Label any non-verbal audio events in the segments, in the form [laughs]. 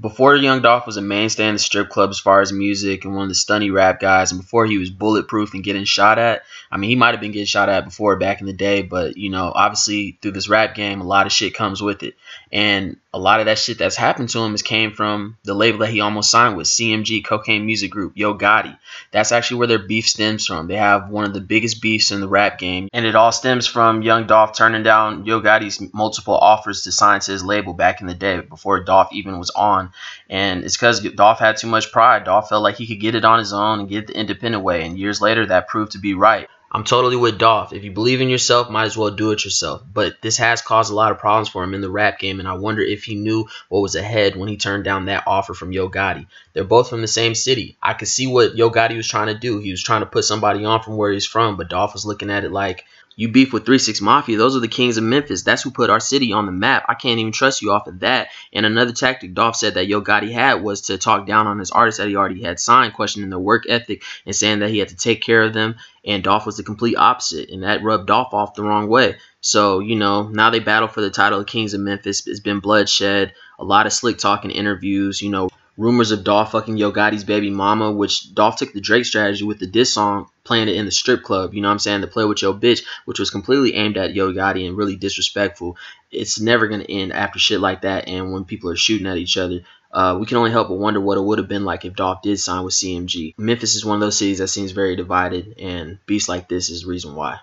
before Young Dolph was a mainstay in the strip club as far as music and one of the stunny rap guys, and before he was bulletproof and getting shot at, I mean, he might have been getting shot at before back in the day, but you know, obviously through this rap game, a lot of shit comes with it. And a lot of that shit that's happened to him has came from the label that he almost signed with, CMG Cocaine Music Group, Yo Gotti. That's actually where their beef stems from. They have one of the biggest beefs in the rap game, and it all stems from Young Dolph turning down Yo Gotti's multiple offers to sign to his label back in the day before Dolph even was on. And it's because Dolph had too much pride. Dolph felt like he could get it on his own and get the independent way, and years later that proved to be right. I'm totally with Dolph. If you believe in yourself, might as well do it yourself. But this has caused a lot of problems for him in the rap game, and I wonder if he knew what was ahead when he turned down that offer from Yo Gotti. They're both from the same city. I could see what Yo Gotti was trying to do. He was trying to put somebody on from where he's from, but Dolph was looking at it like, you beef with 3 6 Mafia. Those are the kings of Memphis. That's who put our city on the map. I can't even trust you off of that. And another tactic Dolph said that Yo Gotti had was to talk down on his artists that he already had signed, questioning their work ethic and saying that he had to take care of them. And Dolph was the complete opposite. And that rubbed Dolph off the wrong way. So, you know, now they battle for the title of Kings of Memphis. It's been bloodshed, a lot of slick talking interviews, you know, rumors of Dolph fucking Yo Gotti's baby mama, which Dolph took the Drake strategy with the diss song, playing it in the strip club, you know what I'm saying, The play with your bitch, which was completely aimed at Yo Gotti and really disrespectful. It's never going to end after shit like that and when people are shooting at each other. Uh, we can only help but wonder what it would have been like if Dolph did sign with CMG. Memphis is one of those cities that seems very divided, and beasts like this is the reason why.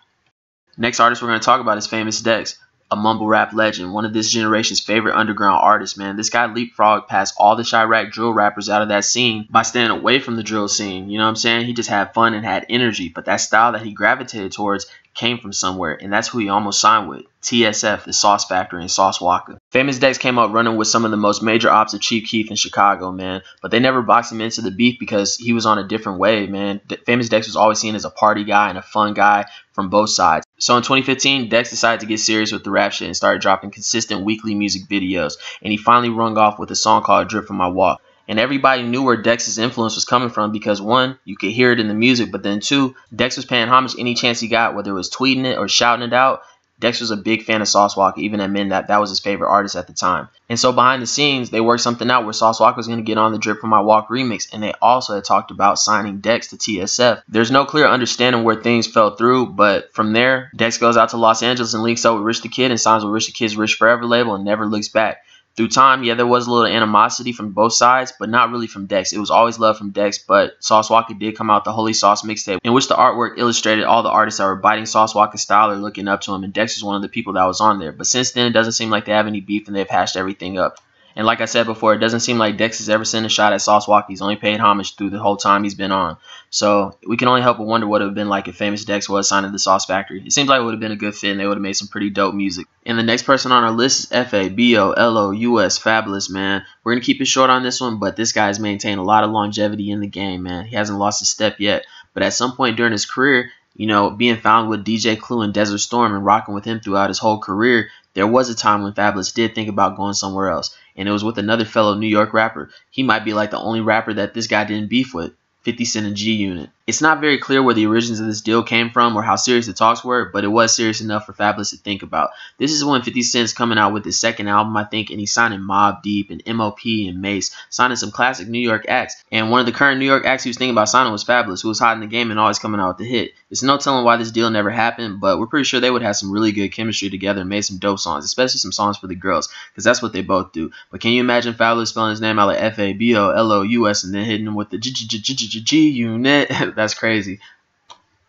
Next artist we're going to talk about is Famous Dex a mumble rap legend, one of this generation's favorite underground artists, man. This guy leapfrogged past all the Chiraq drill rappers out of that scene by staying away from the drill scene. You know what I'm saying? He just had fun and had energy, but that style that he gravitated towards came from somewhere, and that's who he almost signed with. TSF, the Sauce Factory and Sauce Walka. Famous Dex came up running with some of the most major ops of Chief Keef in Chicago, man. But they never boxed him into the beef because he was on a different wave, man. Famous Dex was always seen as a party guy and a fun guy from both sides. So in 2015, Dex decided to get serious with the rap shit and started dropping consistent weekly music videos. And he finally rung off with a song called Drip from My Walk. And everybody knew where Dex's influence was coming from because one, you could hear it in the music, but then two, Dex was paying homage any chance he got, whether it was tweeting it or shouting it out. Dex was a big fan of Sauce Walka, even admitting that that was his favorite artist at the time. And so behind the scenes, they worked something out where Sauce Walka was going to get on the Drip from My Walk remix, and they also had talked about signing Dex to TSF. There's no clear understanding where things fell through, but from there, Dex goes out to Los Angeles and links up with Rich the Kid and signs with Rich the Kid's Rich Forever label and never looks back through time, yeah, there was a little animosity from both sides, but not really from Dex. It was always love from Dex, but Sauce Walka did come out the Holy Sauce mixtape, in which the artwork illustrated all the artists that were biting Sauce Walka's style or looking up to him, and Dex was one of the people that was on there. But since then, it doesn't seem like they have any beef and they've hashed everything up. And like I said before, it doesn't seem like Dex has ever sent a shot at Sauce Walka. He's only paid homage through the whole time he's been on. So we can only help but wonder what it would have been like if Famous Dex was signed to the Sauce Factory. It seems like it would have been a good fit and they would have made some pretty dope music. And the next person on our list is F-A-B-O-L-O-U-S. Fabolous, man. We're going to keep it short on this one, but this guy has maintained a lot of longevity in the game, man. He hasn't lost a step yet. But at some point during his career, you know, being found with DJ Clue and Desert Storm and rocking with him throughout his whole career, there was a time when Fabolous did think about going somewhere else and it was with another fellow New York rapper. He might be like the only rapper that this guy didn't beef with. 50 Cent and G Unit. It's not very clear where the origins of this deal came from or how serious the talks were, but it was serious enough for Fabolous to think about. This is when 50 Cent's coming out with his second album, I think, and he's signing Mobb Deep and MOP and Mase, signing some classic New York acts. And one of the current New York acts he was thinking about signing was Fabolous, who was hot in the game and always coming out with the hit. There's no telling why this deal never happened, but we're pretty sure they would have some really good chemistry together and made some dope songs, especially some songs for the girls, because that's what they both do. But can you imagine Fabolous spelling his name out like F A B O L O U S and then hitting him with the G G G G G G Unit? [laughs] That's crazy.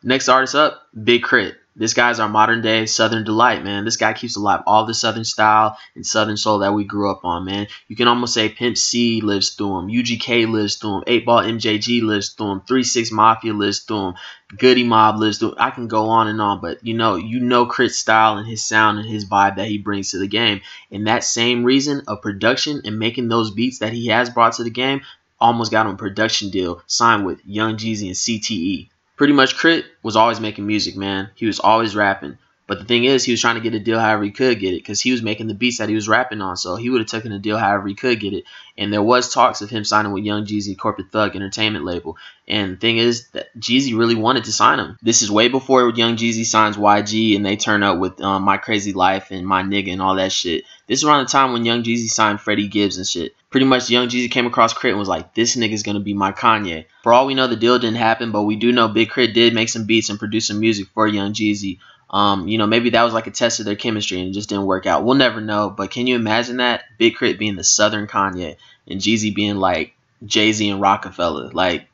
Next artist up, Big Crit. This guy's our modern day Southern delight, man. This guy keeps alive all the Southern style and Southern soul that we grew up on, man. You can almost say Pimp C lives through him, UGK lives through him, 8 Ball MJG lives through him, 3 6 Mafia lives through him, Goodie Mob lives through him. I can go on and on, but you know, you know K.R.I.T.'s style and his sound and his vibe that he brings to the game. And that same reason of production and making those beats that he has brought to the game almost got him a production deal signed with Young Jeezy and CTE pretty much K.R.I.T. was always making music, man. He was always rapping. But the thing is, he was trying to get a deal however he could get it because he was making the beats that he was rapping on. So he would have taken a deal however he could get it. And there was talks of him signing with Young Jeezy, Corporate Thug Entertainment label. And the thing is that Jeezy really wanted to sign him. This is way before Young Jeezy signs YG and they turn up with um, My Crazy Life and My Nigga and all that shit. This is around the time when Young Jeezy signed Freddie Gibbs and shit. Pretty much Young Jeezy came across K.R.I.T. and was like, this nigga's gonna be my Kanye. For all we know, the deal didn't happen, but we do know Big K.R.I.T. did make some beats and produce some music for Young Jeezy. Um, you know, maybe that was like a test of their chemistry and it just didn't work out. We'll never know. But can you imagine that? Big K.R.I.T. being the Southern Kanye and Jeezy being like Jay Z and Roc-A-Fella. Like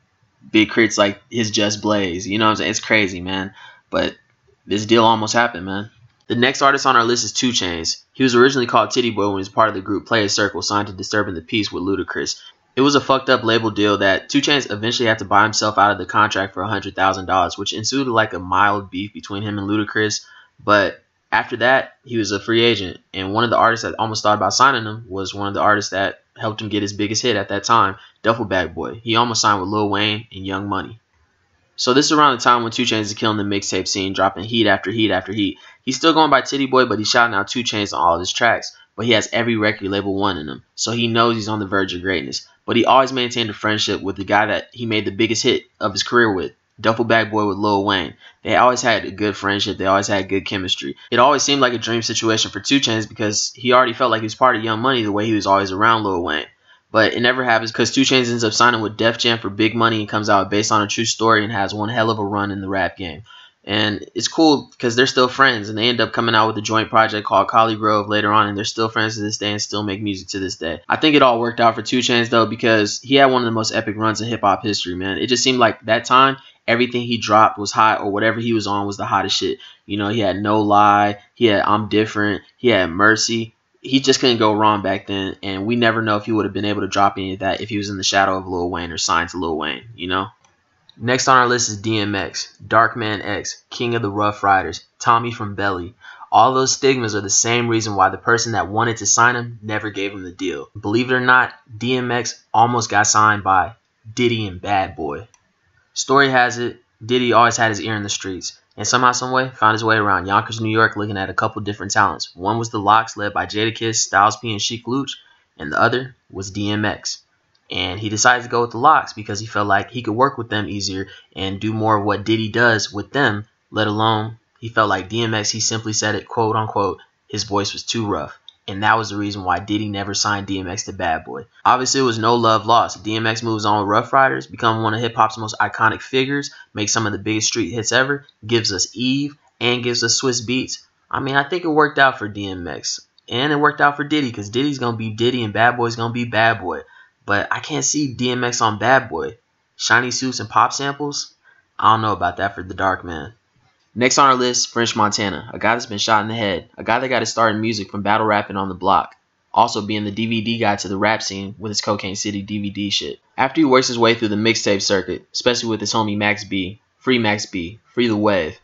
Big K.R.I.T.'s like his Just Blaze. You know what I'm saying? It's crazy, man. But this deal almost happened, man. The next artist on our list is 2 Chainz. He was originally called Titty Boy when he was part of the group Playaz Circle signed to Disturbing the Peace with Ludacris. It was a fucked up label deal that 2 Chainz eventually had to buy himself out of the contract for $100,000, which ensued like a mild beef between him and Ludacris. But after that, he was a free agent. And one of the artists that almost thought about signing him was one of the artists that helped him get his biggest hit at that time, Duffel Bag Boy. He almost signed with Lil Wayne and Young Money. So this is around the time when 2 Chainz is killing the mixtape scene, dropping heat after heat after heat. He's still going by Titty Boy, but he's shouting out 2 Chainz on all his tracks. But he has every record label one in him, so he knows he's on the verge of greatness but he always maintained a friendship with the guy that he made the biggest hit of his career with, Duffel Bag Boy with Lil Wayne. They always had a good friendship. They always had good chemistry. It always seemed like a dream situation for 2 Chainz because he already felt like he was part of Young Money the way he was always around Lil Wayne. But it never happens because 2 Chainz ends up signing with Def Jam for big money and comes out based on a true story and has one hell of a run in the rap game. And it's cool because they're still friends and they end up coming out with a joint project called ColleGrove later on and they're still friends to this day and still make music to this day. I think it all worked out for 2 Chainz though because he had one of the most epic runs in hip hop history, man. It just seemed like that time everything he dropped was hot or whatever he was on was the hottest shit. You know, he had No Lie, he had I'm Different, he had Mercy. He just couldn't go wrong back then, and we never know if he would have been able to drop any of that if he was in the shadow of Lil Wayne or signed to Lil Wayne, you know? Next on our list is DMX, Darkman X, King of the Ruff Ryders, Tommy from Belly. All those stigmas are the same reason why the person that wanted to sign him never gave him the deal. Believe it or not, DMX almost got signed by Diddy and Bad Boy. Story has it, Diddy always had his ear in the streets, and somehow, someway, found his way around Yonkers, New York, looking at a couple different talents. One was the LOX, led by Jadakiss, Styles P, and Sheek Louch, and the other was DMX and he decided to go with the LOX because he felt like he could work with them easier and do more of what Diddy does with them, let alone he felt like DMX, he simply said it, quote unquote, his voice was too rough. And that was the reason why Diddy never signed DMX to Bad Boy. Obviously, it was no love lost. DMX moves on with Ruff Ryders, become one of hip hop's most iconic figures, makes some of the biggest street hits ever, gives us Eve, and gives us Swizz Beatz. I mean, I think it worked out for DMX. And it worked out for Diddy because Diddy's going to be Diddy and Bad Boy's going to be Bad Boy. But I can't see DMX on Bad Boy. Shiny suits and pop samples? I don't know about that for the Dark Man. Next on our list, French Montana, a guy that's been shot in the head, a guy that got his start in music from battle rapping on the block, also being the DVD guy to the rap scene with his Cocaine City DVD shit. After he works his way through the mixtape circuit, especially with his homie Max B, Free Max B, Free the Wave,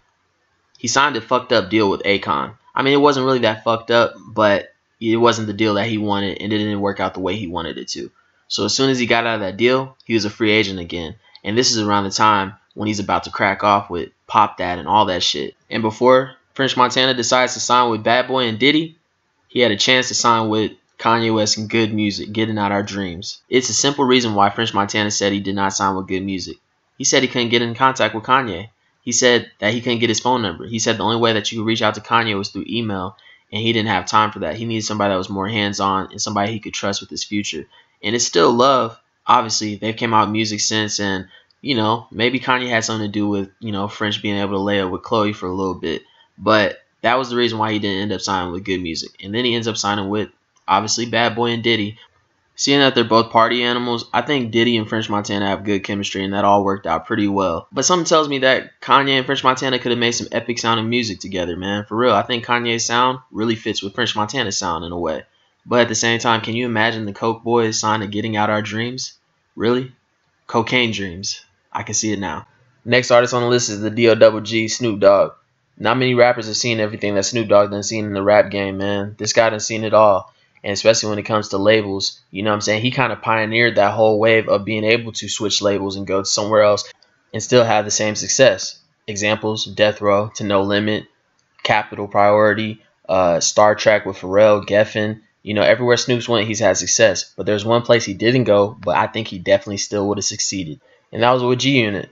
he signed a fucked up deal with Akon. I mean, it wasn't really that fucked up, but it wasn't the deal that he wanted, and it didn't work out the way he wanted it to. So as soon as he got out of that deal, he was a free agent again. And this is around the time when he's about to crack off with Pop That and all that shit. And before French Montana decides to sign with Bad Boy and Diddy, he had a chance to sign with Kanye West and Good Music, Getting Out Our Dreams. It's a simple reason why French Montana said he did not sign with Good Music. He said he couldn't get in contact with Kanye. He said that he couldn't get his phone number. He said the only way that you could reach out to Kanye was through email, and he didn't have time for that. He needed somebody that was more hands on and somebody he could trust with his future and it's still love. Obviously, they've came out music since, and you know maybe Kanye had something to do with you know French being able to lay up with Khloé for a little bit, but that was the reason why he didn't end up signing with Good Music, and then he ends up signing with obviously Bad Boy and Diddy. Seeing that they're both party animals, I think Diddy and French Montana have good chemistry, and that all worked out pretty well. But something tells me that Kanye and French Montana could have made some epic sounding music together, man. For real, I think Kanye's sound really fits with French Montana's sound in a way. But at the same time, can you imagine the Coke Boys sign to Getting Out Our Dreams? Really? Cocaine Dreams. I can see it now. Next artist on the list is the D.O. G Snoop Dogg. Not many rappers have seen everything that Snoop Dogg done seen in the rap game, man. This guy done seen it all. And especially when it comes to labels, you know what I'm saying? He kind of pioneered that whole wave of being able to switch labels and go somewhere else and still have the same success. Examples, Death Row, To No Limit, Capitol Priority, uh, Star Trak with Pharrell, Geffen. You know, everywhere Snoop's went, he's had success. But there's one place he didn't go, but I think he definitely still would have succeeded. And that was with G Unit.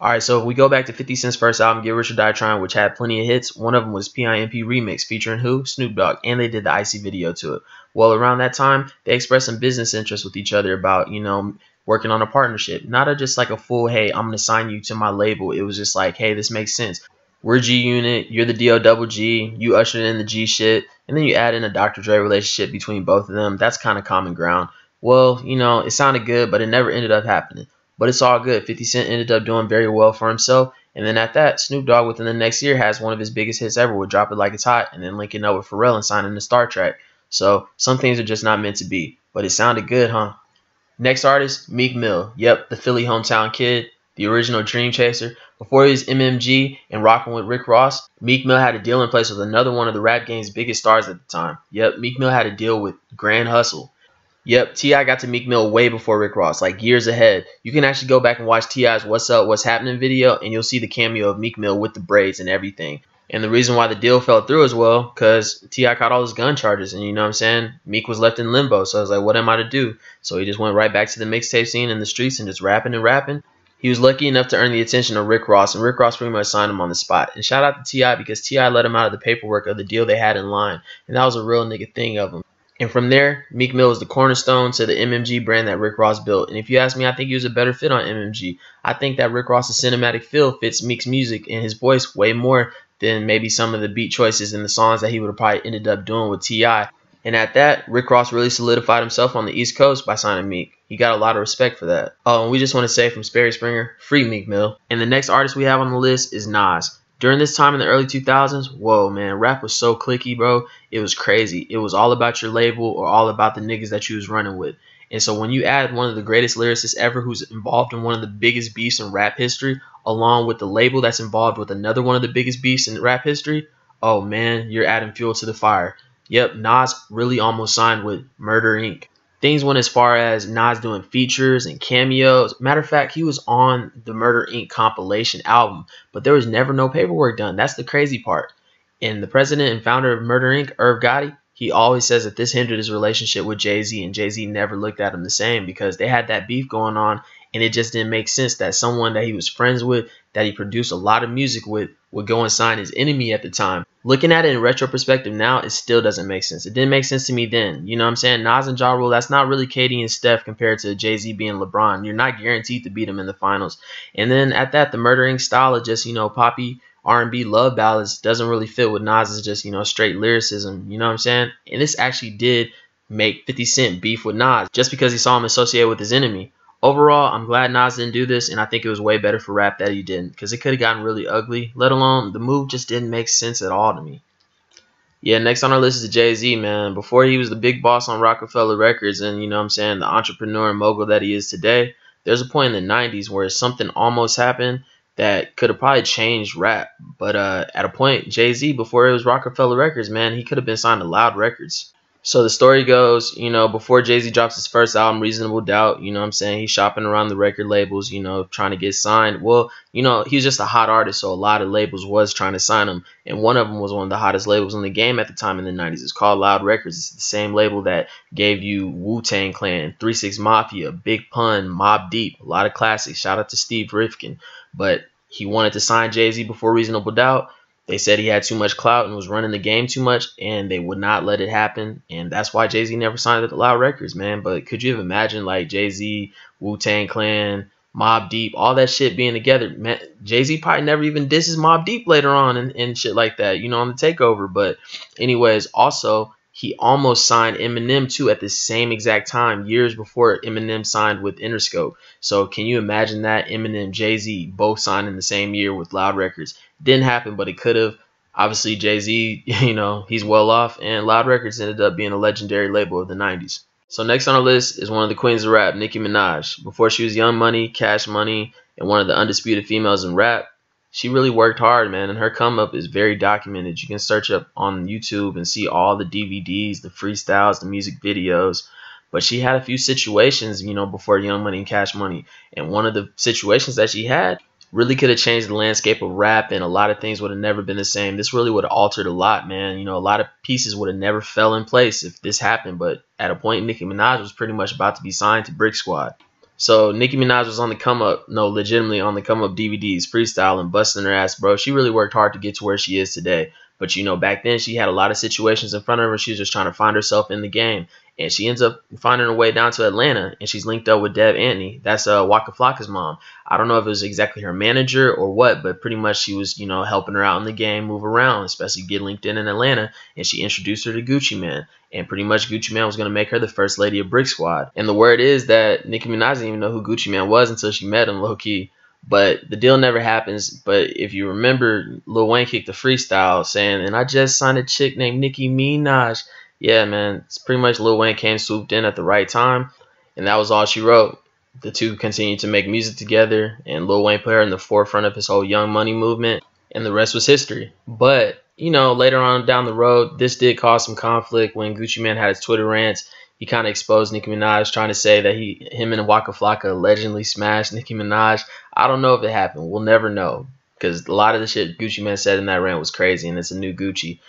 Alright, so if we go back to 50 Cent's first album, Get Rich or Die Trying, which had plenty of hits, one of them was PIMP Remix featuring who? Snoop Dogg, and they did the Icy video to it. Well, around that time, they expressed some business interest with each other about, you know, working on a partnership. Not a, just like a full, hey, I'm going to sign you to my label. It was just like, hey, this makes sense. We're G Unit, you're the DO double G, you ushered in the G shit, and then you add in a Dr. Dre relationship between both of them. That's kind of common ground. Well, you know, it sounded good, but it never ended up happening. But it's all good. 50 Cent ended up doing very well for himself. And then at that, Snoop Dogg within the next year has one of his biggest hits ever with Drop It Like It's Hot and then linking up with Pharrell and signing the Star Trak. So some things are just not meant to be. But it sounded good, huh? Next artist, Meek Mill. Yep, the Philly hometown kid, the original Dream Chaser. Before he was MMG and rocking with Rick Ross, Meek Mill had a deal in place with another one of the rap game's biggest stars at the time. Yep, Meek Mill had a deal with Grand Hustle. Yep, T.I. got to Meek Mill way before Rick Ross, like years ahead. You can actually go back and watch T.I.'s What's Up, What's Happening video, and you'll see the cameo of Meek Mill with the braids and everything. And the reason why the deal fell through as well, because T.I. caught all his gun charges, and you know what I'm saying? Meek was left in limbo, so I was like, what am I to do? So he just went right back to the mixtape scene in the streets and just rapping and rapping. He was lucky enough to earn the attention of Rick Ross, and Rick Ross pretty much signed him on the spot. And shout out to T.I. because T.I. let him out of the paperwork of the deal they had in line, and that was a real nigga thing of him. And from there, Meek Mill was the cornerstone to the MMG brand that Rick Ross built. And if you ask me, I think he was a better fit on MMG. I think that Rick Ross's cinematic feel fits Meek's music and his voice way more than maybe some of the beat choices and the songs that he would have probably ended up doing with T.I. And at that, Rick Ross really solidified himself on the East Coast by signing Meek. He got a lot of respect for that. Oh, and we just want to say from Sperry Springer, free Meek Mill. And the next artist we have on the list is Nas. During this time in the early 2000s, whoa, man, rap was so clicky, bro. It was crazy. It was all about your label or all about the niggas that you was running with. And so when you add one of the greatest lyricists ever who's involved in one of the biggest beefs in rap history, along with the label that's involved with another one of the biggest beefs in rap history, oh man, you're adding fuel to the fire. Yep, Nas really almost signed with Murder Inc things went as far as Nas doing features and cameos. Matter of fact, he was on the Murder Inc. compilation album, but there was never no paperwork done. That's the crazy part. And the president and founder of Murder Inc., Irv Gotti, he always says that this hindered his relationship with Jay Z, and Jay Z never looked at him the same because they had that beef going on, and it just didn't make sense that someone that he was friends with, that he produced a lot of music with, would go and sign his enemy at the time. Looking at it in retro perspective now, it still doesn't make sense. It didn't make sense to me then. You know what I'm saying? Nas and Ja Rule, that's not really KD and Steph compared to Jay Z being LeBron. You're not guaranteed to beat them in the finals. And then at that, the murdering style of just, you know, poppy R&B love ballads doesn't really fit with Nas. It's just, you know, straight lyricism. You know what I'm saying? And this actually did make 50 Cent beef with Nas just because he saw him associated with his enemy. Overall, I'm glad Nas didn't do this, and I think it was way better for rap that he didn't, because it could have gotten really ugly, let alone the move just didn't make sense at all to me. Yeah, next on our list is Jay Z, man. Before he was the big boss on Roc-A-Fella Records and, you know what I'm saying, the entrepreneur and mogul that he is today, there's a point in the 90s where something almost happened that could have probably changed rap. But uh, at a point, Jay Z, before it was Roc-A-Fella Records, man, he could have been signed to Loud Records. So the story goes, you know, before Jay Z drops his first album, Reasonable Doubt, you know I'm saying? He's shopping around the record labels, you know, trying to get signed. Well, you know, he was just a hot artist, so a lot of labels was trying to sign him. And one of them was one of the hottest labels in the game at the time in the 90s. It's called Loud Records. It's the same label that gave you Wu Tang Clan, 3 6 Mafia, Big Pun, Mobb Deep, a lot of classics. Shout out to Steve Rifkin. But he wanted to sign Jay Z before Reasonable Doubt they said he had too much clout and was running the game too much, and they would not let it happen. And that's why Jay Z never signed with Loud Records, man. But could you have imagined like Jay Z, Wu Tang Clan, Mobb Deep, all that shit being together? Man, Jay Z probably never even disses Mobb Deep later on and, and shit like that, you know, on the takeover. But, anyways, also he almost signed Eminem too at the same exact time, years before Eminem signed with Interscope. So can you imagine that Eminem, Jay Z, both signed in the same year with Loud Records? Didn't happen, but it could have. Obviously, Jay Z, [laughs] you know, he's well off, and Loud Records ended up being a legendary label of the 90s. So next on our list is one of the queens of rap, Nicki Minaj. Before she was Young Money, Cash Money, and one of the undisputed females in rap, she really worked hard, man, and her come up is very documented. You can search up on YouTube and see all the DVDs, the freestyles, the music videos. But she had a few situations, you know, before Young Money and Cash Money. And one of the situations that she had really could have changed the landscape of rap and a lot of things would have never been the same. This really would have altered a lot, man. You know, a lot of pieces would have never fell in place if this happened, but at a point Nicki Minaj was pretty much about to be signed to Brick Squad. So Nicki Minaj was on the come up, no, legitimately on the come up DVDs, freestyling, busting her ass, bro. She really worked hard to get to where she is today. But you know, back then she had a lot of situations in front of her. She was just trying to find herself in the game and she ends up finding her way down to Atlanta, and she's linked up with Deb Antney. That's uh, Waka Flocka's mom. I don't know if it was exactly her manager or what, but pretty much she was, you know, helping her out in the game, move around, especially get linked in in Atlanta, and she introduced her to Gucci Mane, and pretty much Gucci Mane was going to make her the first lady of Brick Squad. And the word is that Nicki Minaj didn't even know who Gucci Mane was until she met him, low key. But the deal never happens. But if you remember, Lil Wayne kicked a freestyle saying, and I just signed a chick named Nicki Minaj yeah, man, it's pretty much Lil Wayne came swooped in at the right time, and that was all she wrote. The two continued to make music together, and Lil Wayne put her in the forefront of his whole Young Money movement, and the rest was history. But you know, later on down the road, this did cause some conflict when Gucci Mane had his Twitter rants. He kind of exposed Nicki Minaj, trying to say that he, him and Waka Flocka allegedly smashed Nicki Minaj. I don't know if it happened. We'll never know because a lot of the shit Gucci Mane said in that rant was crazy, and it's a new Gucci.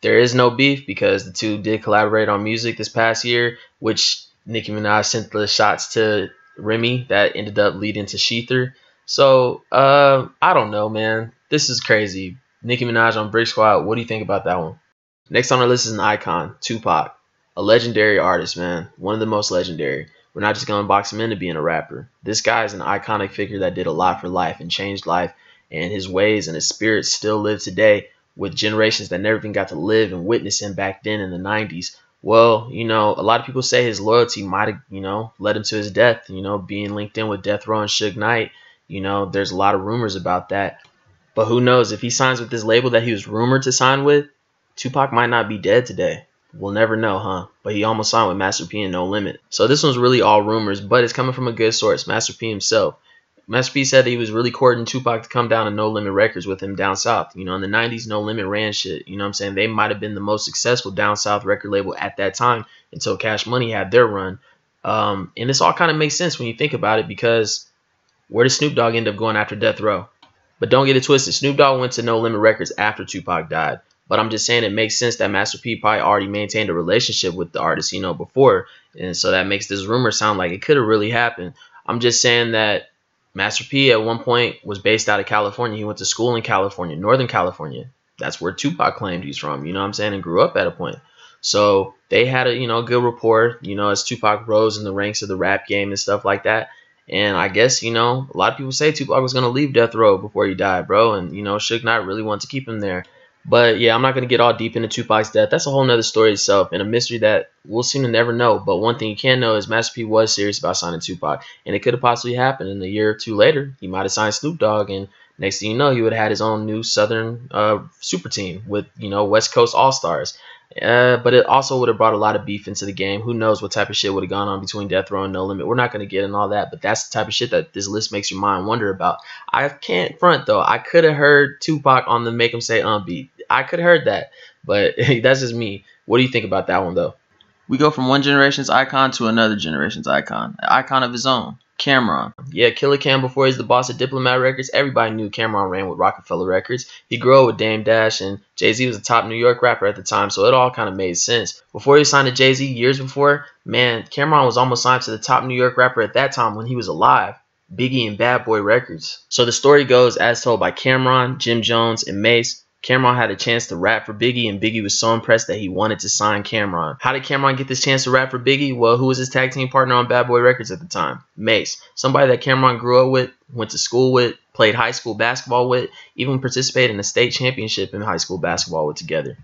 There is no beef because the two did collaborate on music this past year, which Nicki Minaj sent the shots to Remy that ended up leading to Shether. So uh, I don't know, man. This is crazy. Nicki Minaj on Brick Squad. What do you think about that one? Next on our list is an icon, Tupac, a legendary artist, man. One of the most legendary. We're not just gonna box him into being a rapper. This guy is an iconic figure that did a lot for life and changed life, and his ways and his spirit still live today with generations that never even got to live and witness him back then in the 90s. Well, you know, a lot of people say his loyalty might have, you know, led him to his death. You know, being linked in with Death Row and Suge Knight. You know, there's a lot of rumors about that. But who knows? If he signs with this label that he was rumored to sign with, Tupac might not be dead today. We'll never know, huh? But he almost signed with Master P and No Limit. So this one's really all rumors, but it's coming from a good source, Master P himself. Master P said that he was really courting Tupac to come down to No Limit Records with him down south. You know, in the 90s, No Limit ran shit. You know what I'm saying? They might have been the most successful down south record label at that time until Cash Money had their run. Um, and this all kind of makes sense when you think about it because where did Snoop Dogg end up going after Death Row? But don't get it twisted. Snoop Dogg went to No Limit Records after Tupac died. But I'm just saying it makes sense that Master P probably already maintained a relationship with the artist, you know, before. And so that makes this rumor sound like it could have really happened. I'm just saying that Master P at one point was based out of California. He went to school in California, Northern California. That's where Tupac claimed he's from, you know what I'm saying, and grew up at a point. So they had a, you know, good rapport, you know, as Tupac rose in the ranks of the rap game and stuff like that. And I guess, you know, a lot of people say Tupac was going to leave Death Row before he died, bro. And, you know, Suge Knight really wanted to keep him there. But yeah, I'm not going to get all deep into Tupac's death. That's a whole nother story itself and a mystery that we'll seem to never know. But one thing you can know is Master P was serious about signing Tupac. And it could have possibly happened. And a year or two later, he might have signed Snoop Dogg. And next thing you know, he would have had his own new Southern uh, super team with, you know, West Coast All Stars. Uh, but it also would have brought a lot of beef into the game. Who knows what type of shit would have gone on between Death Row and No Limit. We're not going to get in all that, but that's the type of shit that this list makes your mind wonder about. I can't front, though. I could have heard Tupac on the Make 'em Say Um beat. I could have heard that, but [laughs] that's just me. What do you think about that one, though? We go from one generation's icon to another generation's icon, an icon of his own. Cam'ron. Yeah, Killer Cam before he's the boss of Diplomat Records. Everybody knew Cam'ron ran with Roc-A-Fella Records. He grew up with Dame Dash, and Jay Z was a top New York rapper at the time, so it all kind of made sense. Before he signed to Jay Z, years before, man, Cam'ron was almost signed to the top New York rapper at that time when he was alive. Biggie and Bad Boy Records. So the story goes as told by Cam'ron, Jim Jones, and Mase. Cam'ron had a chance to rap for Biggie, and Biggie was so impressed that he wanted to sign Cam'ron. How did Cam'ron get this chance to rap for Biggie? Well, who was his tag team partner on Bad Boy Records at the time? Mase. Somebody that Cam'ron grew up with, went to school with, played high school basketball with, even participated in a state championship in high school basketball with together.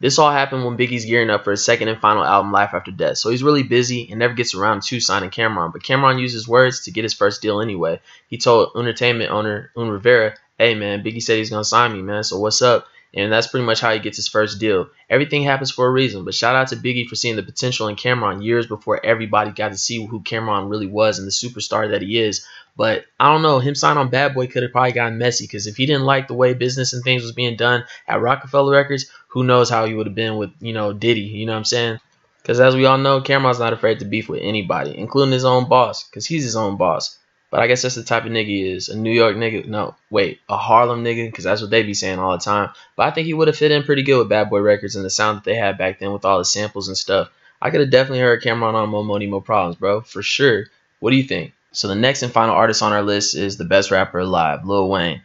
This all happened when Biggie's gearing up for his second and final album, Life After Death. So he's really busy and never gets around to signing Cam'ron, But Cam'ron uses words to get his first deal anyway. He told entertainment owner Un Rivera, hey man, Biggie said he's to sign me, man, so what's up? And that's pretty much how he gets his first deal. Everything happens for a reason, but shout out to Biggie for seeing the potential in Cam'ron years before everybody got to see who Cam'ron really was and the superstar that he is. But I don't know, him signing on Bad Boy could have probably gotten messy because if he didn't like the way business and things was being done at Roc-A-Fella Records, who knows how he would have been with, you know, Diddy, you know what I'm saying? Because as we all know, Cam'ron's not afraid to beef with anybody, including his own boss, because he's his own boss. But I guess that's the type of nigga he is. A New York nigga. No, wait, a Harlem nigga, because that's what they be saying all the time. But I think he would have fit in pretty good with Bad Boy Records and the sound that they had back then with all the samples and stuff. I could have definitely heard Cam'ron on Mo Money Mo Problems, bro, for sure. What do you think? So the next and final artist on our list is the best rapper alive, Lil Wayne.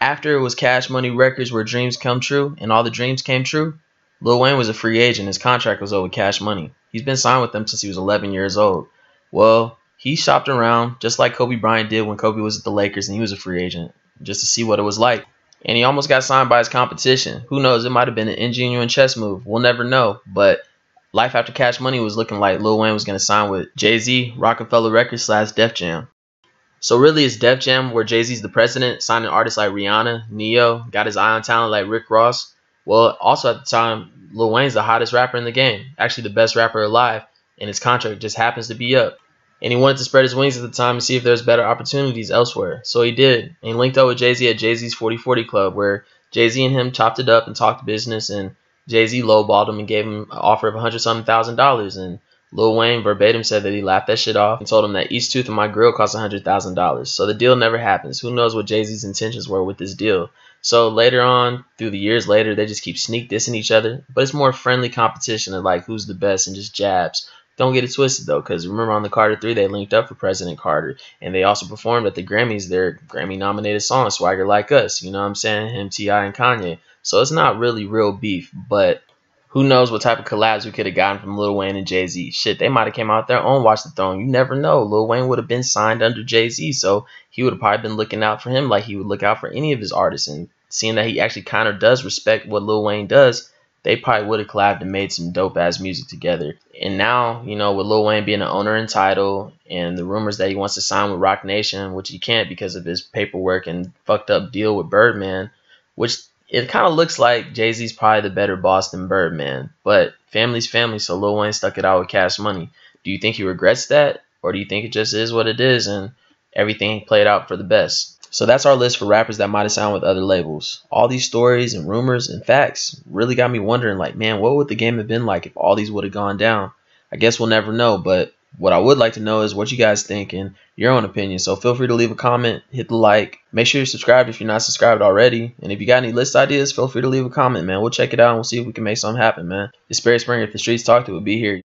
After it was Cash Money Records where dreams come true and all the dreams came true, Lil Wayne was a free agent. His contract was over Cash Money. He's been signed with them since he was 11 years old. Well, he shopped around just like Kobe Bryant did when Kobe was at the Lakers and he was a free agent, just to see what it was like. And he almost got signed by his competition. Who knows? It might have been an ingenuine chess move. We'll never know. But Life After Cash Money was looking like Lil Wayne was going to sign with Jay Z, Roc-A-Fella Records slash Def Jam. So really, it's Def Jam where Jay Z's the president, signing artists like Rihanna, Ne-Yo, got his eye on talent like Rick Ross. Well, also at the time, Lil Wayne's the hottest rapper in the game, actually the best rapper alive, and his contract just happens to be up and he wanted to spread his wings at the time and see if there's better opportunities elsewhere. So he did, and he linked up with Jay Z at Jay Z's 4040 Club, where Jay Z and him chopped it up and talked business, and Jay Z lowballed him and gave him an offer of a hundred something thousand dollars, and Lil Wayne verbatim said that he laughed that shit off and told him that each tooth of my grill cost a hundred thousand dollars. So the deal never happens. Who knows what Jay Z's intentions were with this deal? So later on, through the years later, they just keep sneak dissing each other, but it's more friendly competition of like who's the best and just jabs. Don't get it twisted though, because remember on the Carter 3, they linked up for President Carter, and they also performed at the Grammys their Grammy nominated song, Swagger Like Us. You know what I'm saying? Him, T.I., and Kanye. So it's not really real beef, but who knows what type of collabs we could have gotten from Lil Wayne and Jay Z. Shit, they might have came out their own Watch the Throne. You never know. Lil Wayne would have been signed under Jay Z, so he would have probably been looking out for him like he would look out for any of his artists. And seeing that he actually kind of does respect what Lil Wayne does, they probably would have collabed and made some dope ass music together. And now, you know, with Lil Wayne being an owner in title and the rumors that he wants to sign with Roc Nation, which he can't because of his paperwork and fucked up deal with Birdman, which it kind of looks like Jay Z's probably the better boss than Birdman. But family's family, so Lil Wayne stuck it out with Cash Money. Do you think he regrets that? Or do you think it just is what it is and everything played out for the best? So that's our list for rappers that might have signed with other labels. All these stories and rumors and facts really got me wondering like, man, what would the game have been like if all these would have gone down? I guess we'll never know, but what I would like to know is what you guys think and your own opinion. So feel free to leave a comment, hit the like, make sure you're subscribed if you're not subscribed already. And if you got any list ideas, feel free to leave a comment, man. We'll check it out and we'll see if we can make something happen, man. It's Sperry Springer. If the streets talked, it would be here.